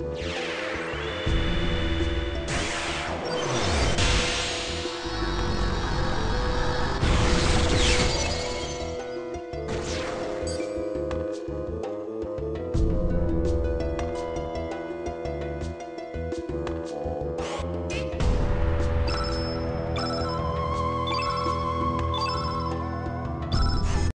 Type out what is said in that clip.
Yeah.